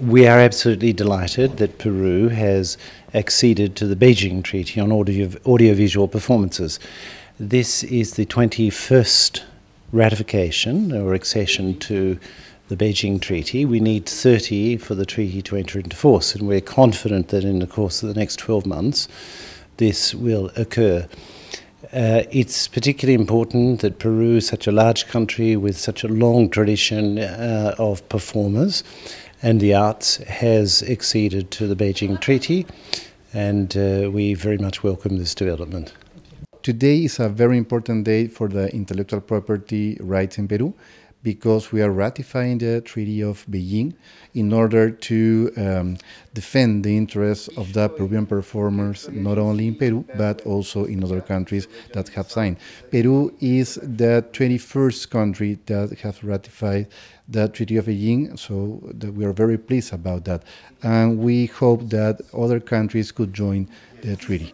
We are absolutely delighted that Peru has acceded to the Beijing Treaty on audio, audiovisual performances. This is the 21st ratification or accession to the Beijing Treaty. We need 30 for the treaty to enter into force, and we're confident that in the course of the next 12 months this will occur. Uh, it's particularly important that Peru, such a large country with such a long tradition uh, of performers and the arts, has acceded to the Beijing Treaty, and uh, we very much welcome this development. Today is a very important day for the intellectual property rights in Peru because we are ratifying the Treaty of Beijing in order to um, defend the interests of the Peruvian performers, not only in Peru, but also in other countries that have signed. Peru is the 21st country that has ratified the Treaty of Beijing, so we are very pleased about that. And we hope that other countries could join the treaty.